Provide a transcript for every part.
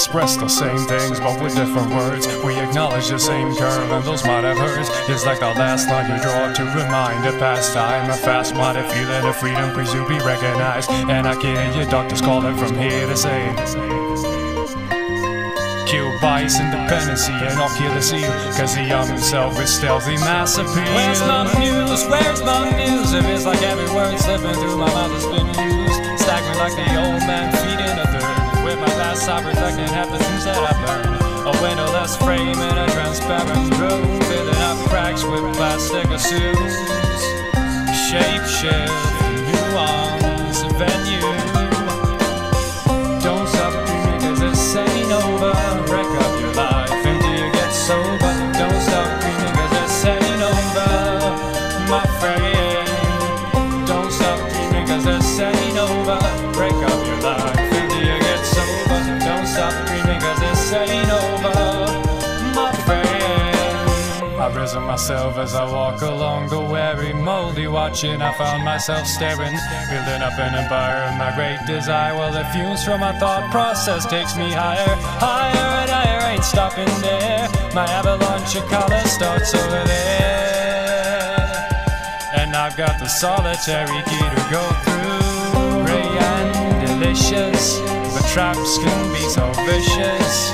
express the same things, but with different words. We acknowledge the same curve, and those might have hurt. It's like the last line you draw to remind a past time, a fast minded feeling of freedom, please to be recognized. And I can hear your doctors calling from here to say. Kill bias, independency, and I'll kill the seal. Cause the young himself is stealthy mass appeal. Where's my news? Where's my news? If it's like every word slipping through my mouth has been used. Stagnant like the I reflecting half the things that I've learned. A windowless frame in a transparent room. Filling up cracks with plastic assumes. Shape shift, Risen myself as I walk along the weary, moldy watching. I found myself staring, building up an empire of my great desire. Well, the fumes from my thought process takes me higher, higher and higher. Ain't stopping there. My avalanche of color starts over there, and I've got the solitary key to go through. Gray and delicious, but traps can be so vicious.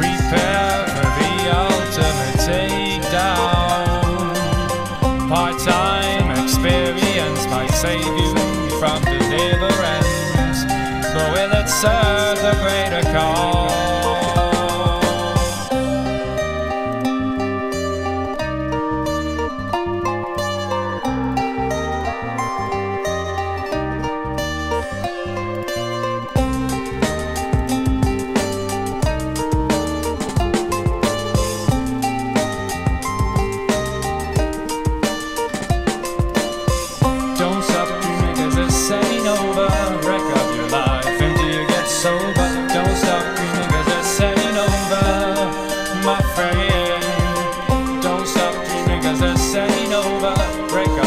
Prepare for the ultimate sir. break